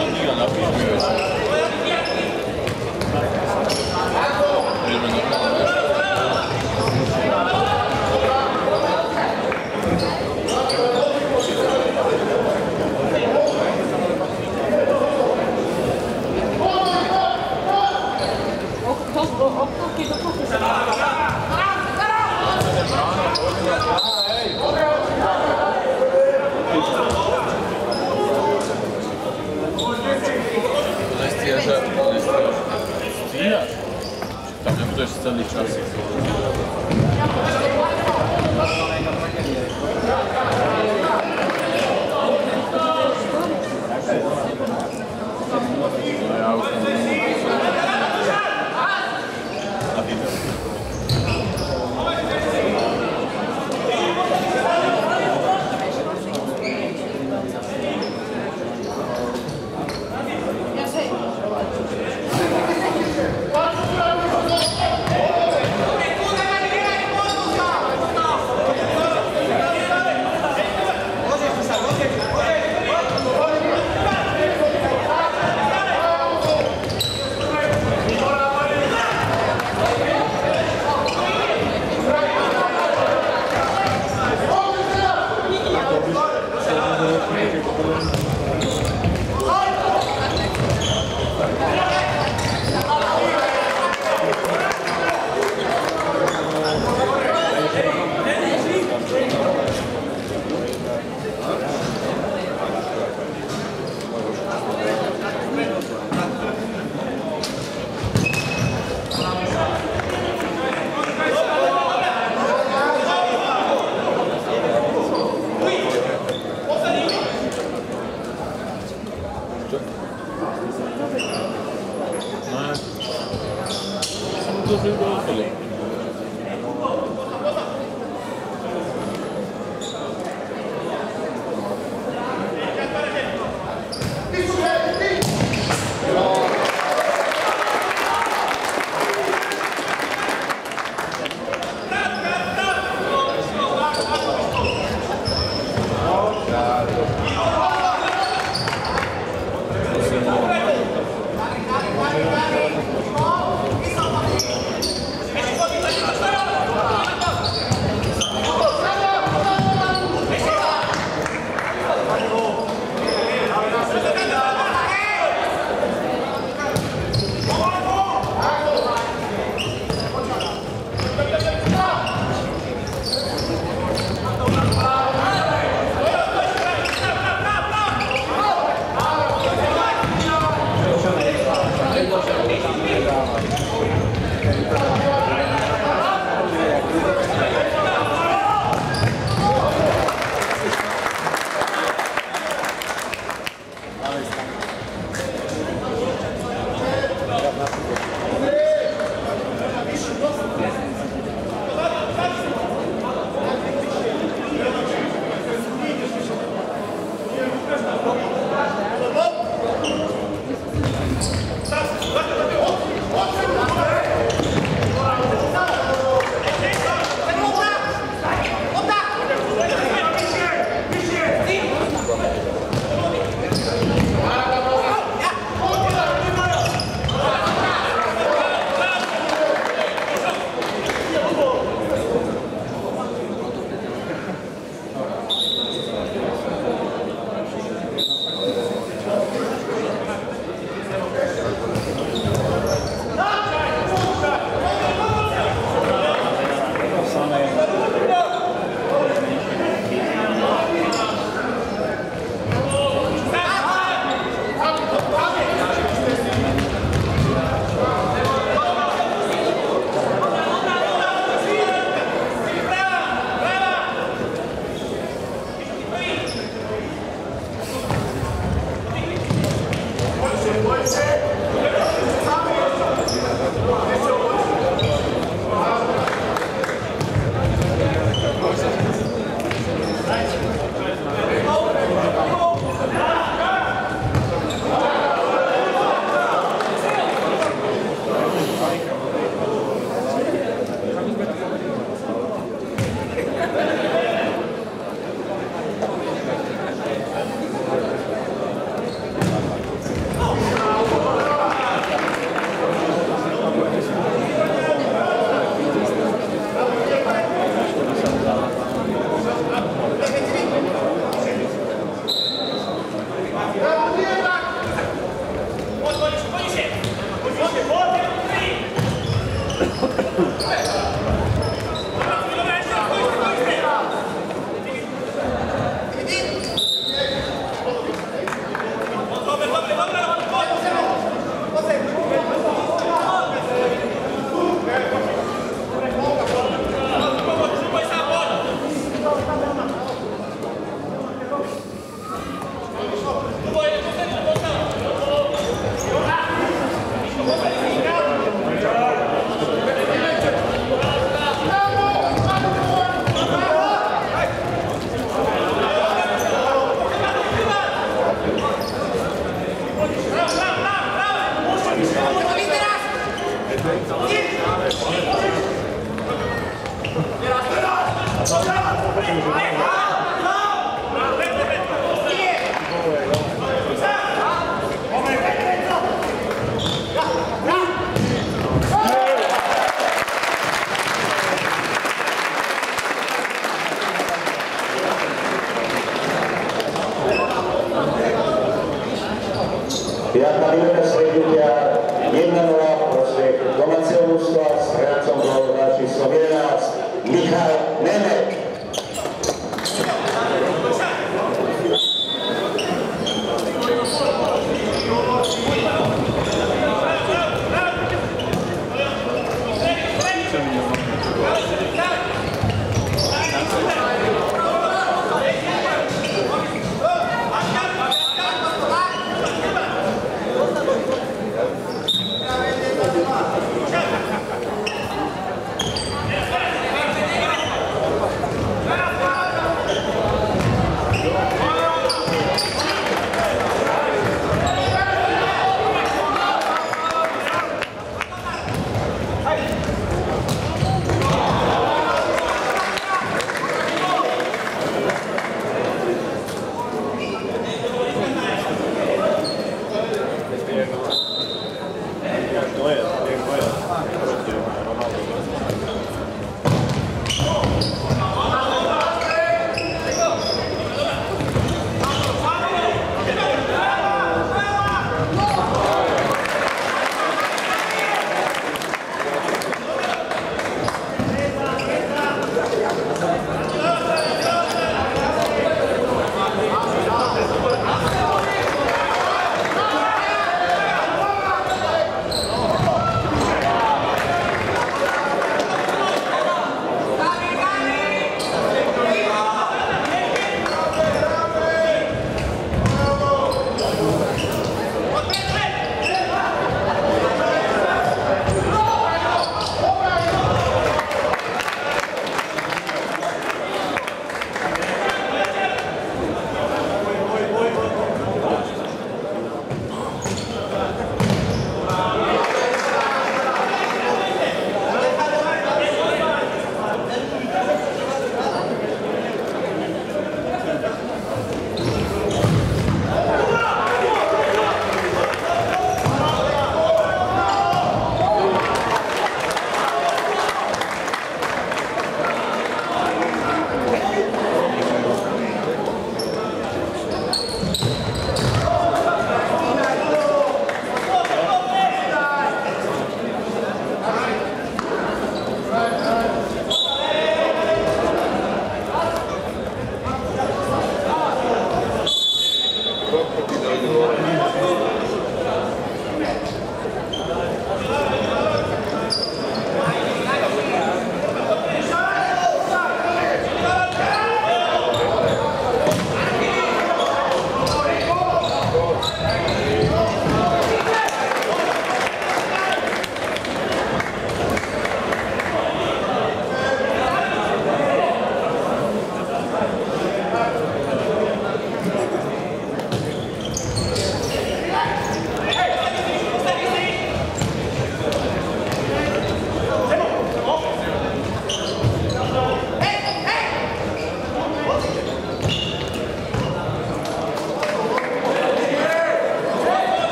on the previous. Gostando de.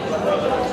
help my brother.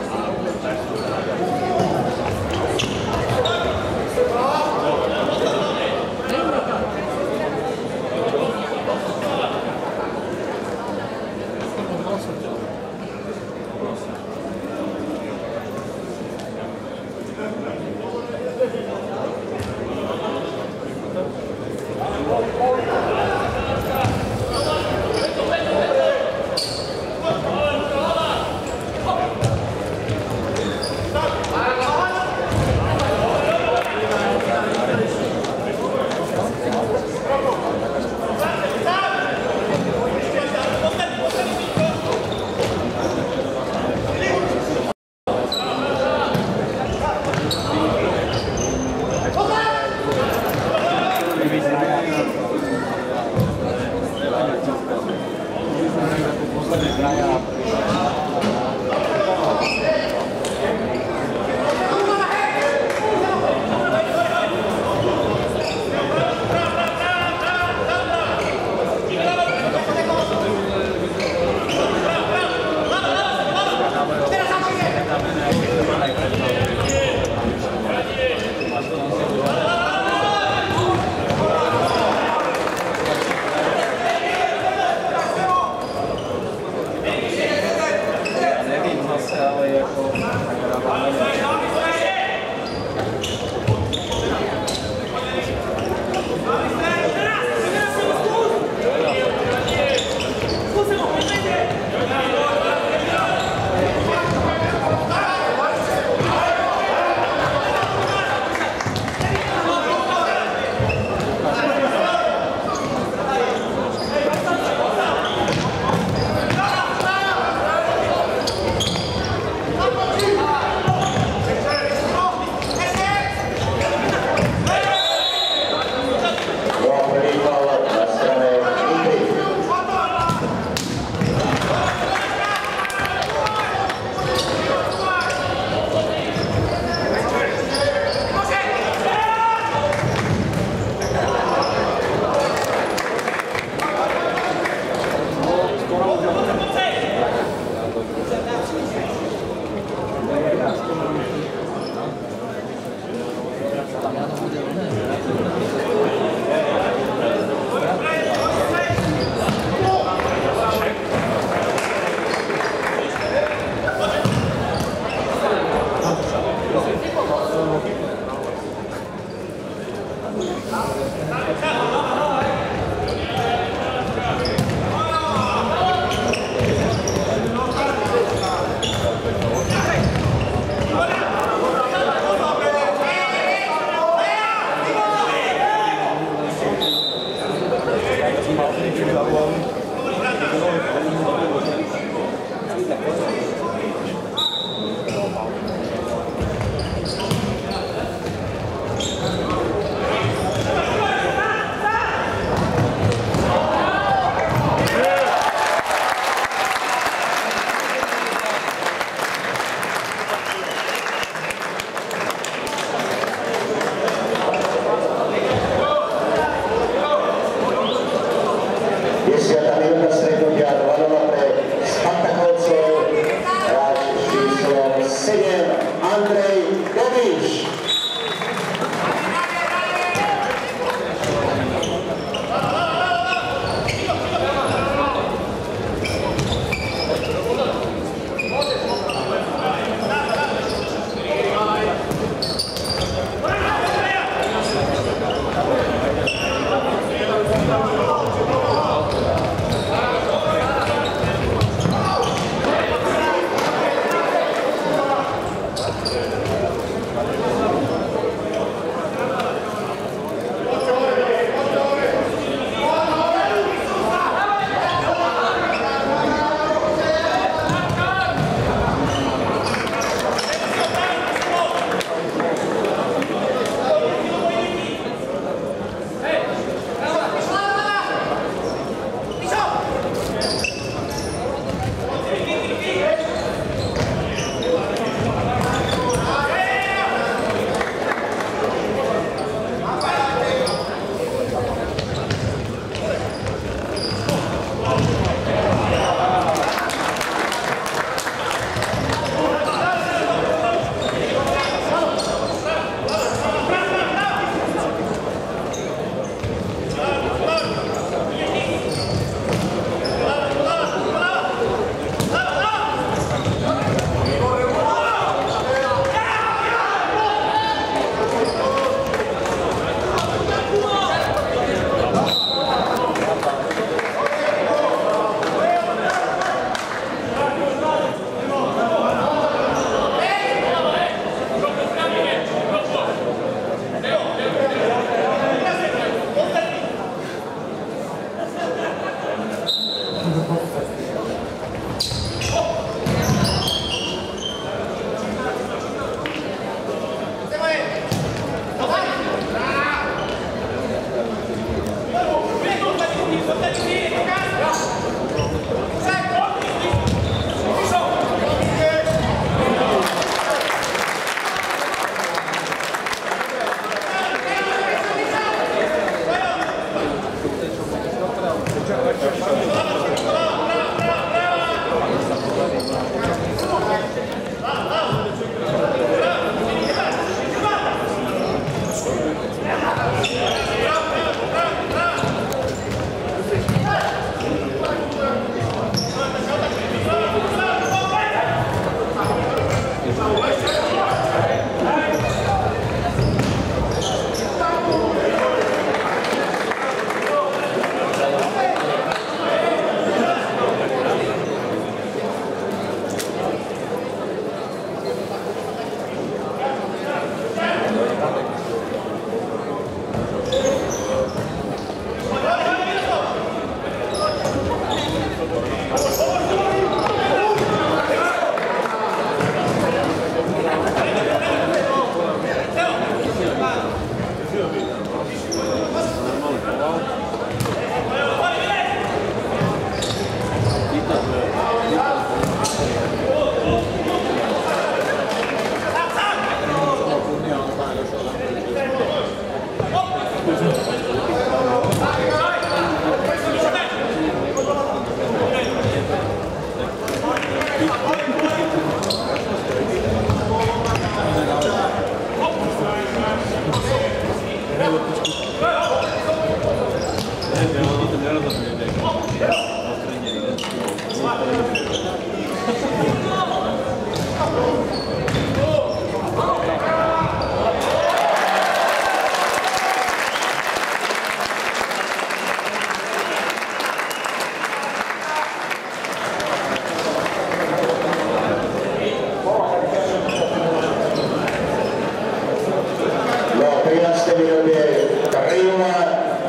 Los primas de Carrillo,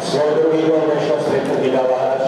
suelo vivo konečného stretnutí dáva